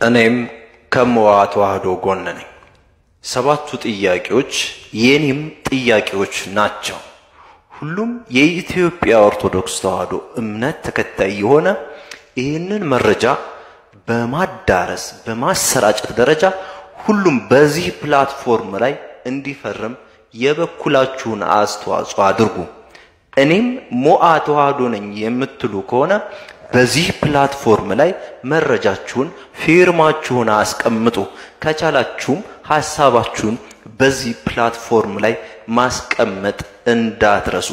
እኔም ከሞዓ ተዋህዶ ጎን ነኝ። ሰባቱ ጥያቄዎች የኔም ጥያቄዎች ናቸው። ሁሉም የኢትዮጵያ ኦርቶዶክስ ተዋህዶ እምነት ተከታይ የሆነ ይህንን መረጃ በማዳረስ በማሰራጨት ደረጃ ሁሉም በዚህ platform ላይ እንዲፈርም የበኩላችሁን አስተዋጽኦ አድርጉ። እኔም ሞዓ ተዋህዶ ነኝ የምትሉ ከሆነ በዚህ platform ላይ መረጃችሁን፣ ፊርማችሁን አስቀምጡ። ከቻላችሁም ሐሳባችሁን በዚህ platform ላይ ማስቀመጥ እንዳትረሱ።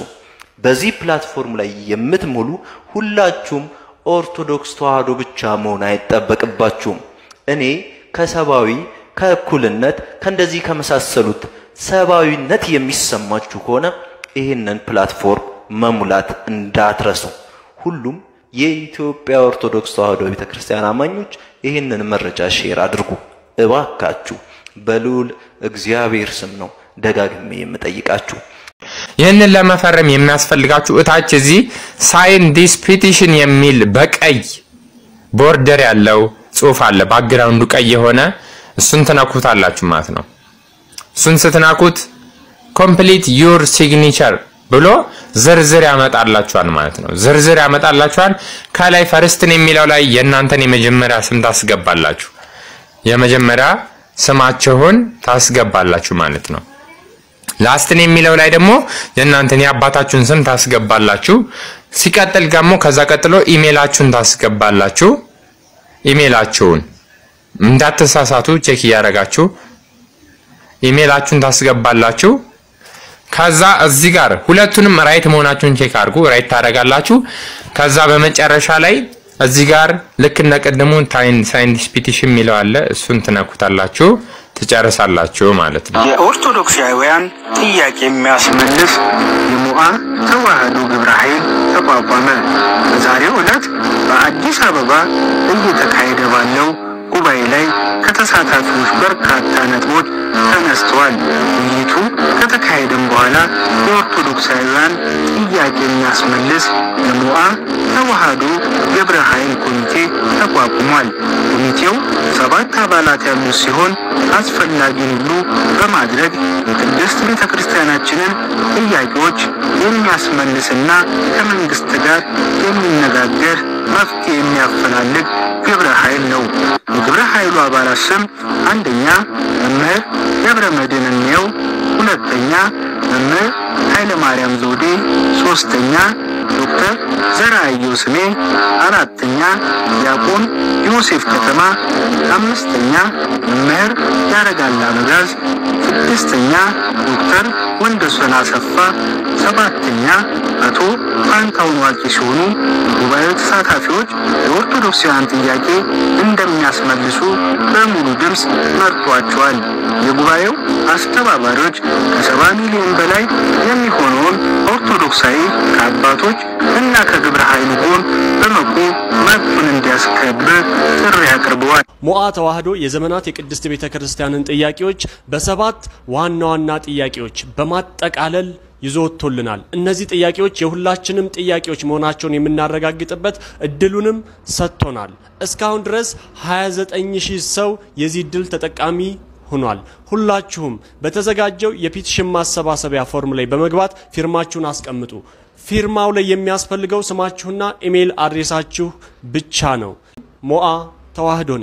በዚህ platform ላይ የምትሞሉ ሁላችሁም ኦርቶዶክስ ተዋህዶ ብቻ መሆን አይጠበቅባችሁም። እኔ ከሰብአዊ ከእኩልነት ከእንደዚህ ከመሳሰሉት ሰብአዊነት የሚሰማችሁ ከሆነ ይህንን platform መሙላት እንዳትረሱ። ሁሉም የኢትዮጵያ ኦርቶዶክስ ተዋህዶ ቤተ ክርስቲያን አማኞች ይህንን መረጃ share አድርጉ እባካችሁ። በልዑል እግዚአብሔር ስም ነው ደጋግሜ የምጠይቃችሁ። ይህንን ለመፈረም የሚያስፈልጋችሁ እታች እዚህ sign this petition የሚል በቀይ border ያለው ጽሁፍ አለ። background ኡ ቀይ የሆነ እሱን ትነኩታላችሁ ማለት ነው። እሱን ስትነኩት complete your signature ብሎ ዝርዝር ያመጣላችኋል ማለት ነው። ዝርዝር ያመጣላችኋል። ከላይ first name የሚለው ላይ የእናንተን የመጀመሪያ ስም ታስገባላችሁ። የመጀመሪያ ስማችሁን ታስገባላችሁ ማለት ነው። last name የሚለው ላይ ደግሞ የእናንተን የአባታችሁን ስም ታስገባላችሁ። ሲቀጥል ደግሞ ከዛ ቀጥሎ ኢሜላችሁን ታስገባላችሁ። ኢሜላችሁን እንዳትሳሳቱ check እያደረጋችሁ ኢሜላችሁን ታስገባላችሁ። ከዛ እዚህ ጋር ሁለቱንም right መሆናችሁን check አድርጉ። right ታደርጋላችሁ። ከዛ በመጨረሻ ላይ እዚህ ጋር ልክ እንደ ቅድሙ sign this petition የሚለው አለ። እሱን ትነኩታላችሁ፣ ትጨርሳላችሁ ማለት ነው። የኦርቶዶክሳውያን ጥያቄ የሚያስመልስ የሞዓ ተዋህዶ ግብረ ኃይል ተቋቋመ። በዛሬው ዕለት በአዲስ አበባ እየተካሄደ ባለው ጉባኤ ላይ ከተሳታፊዎች በርካታ ነጥቦች ተነስተዋል። ውይይቱ ከተካሄደም በኋላ የኦርቶዶክሳውያን ጥያቄ የሚያስመልስ የሞዓ ተዋህዶ ግብረ ኃይል ኮሚቴ ተቋቁሟል። ኮሚቴው ሰባት አባላት ያሉት ሲሆን አስፈላጊውን ሁሉ በማድረግ የቅድስት ቤተ ክርስቲያናችንን ጥያቄዎች የሚያስመልስና ከመንግስት ጋር የሚነጋገር መፍትሄ የሚያፈላልግ ግብረ ኃይል ነው። የግብረ ኃይሉ አባላት ስም አንደኛ መምህር ገብረ መድኅን እንየው፣ ሁለተኛ መምህር ኃይለ ማርያም ዘውዴ፣ ሶስተኛ ዶክተር ዘርአየሁ ስሜ፣ አራተኛ ዲያቆን ዮሴፍ ከተማ፣ አምስተኛ መምህር ያረጋል አበጋዝ፣ ስድስተኛ ዶክተር ወንደሰን አሰፋ፣ አቶ ፋንታውን ዋቂ ሲሆኑ የጉባኤው ተሳታፊዎች የኦርቶዶክሳውያን ጥያቄ እንደሚያስመልሱ በሙሉ ድምፅ መርጧቸዋል። የጉባኤው አስተባባሪዎች ከሰባ ሚሊዮን በላይ የሚሆነውን ኦርቶዶክሳዊ ከአባቶች እና ከግብረ ኃይሉ ጎን በመቆም መብቱን እንዲያስከብር ጥሪ አቅርበዋል። ሞዓ ተዋህዶ የዘመናት የቅድስት ቤተ ክርስቲያንን ጥያቄዎች በሰባት ዋና ዋና ጥያቄዎች በማጠቃለል ይዞ ወጥቶልናል። እነዚህ ጥያቄዎች የሁላችንም ጥያቄዎች መሆናቸውን የምናረጋግጥበት እድሉንም ሰጥቶናል። እስካሁን ድረስ 29 ሺህ ሰው የዚህ እድል ተጠቃሚ ሆኗል። ሁላችሁም በተዘጋጀው የ petition ማሰባሰቢያ form ላይ በመግባት ፊርማችሁን አስቀምጡ። ፊርማው ላይ የሚያስፈልገው ስማችሁና email address ኣችሁ ብቻ ነው። ሞዓ ተዋህዶ ነኝ።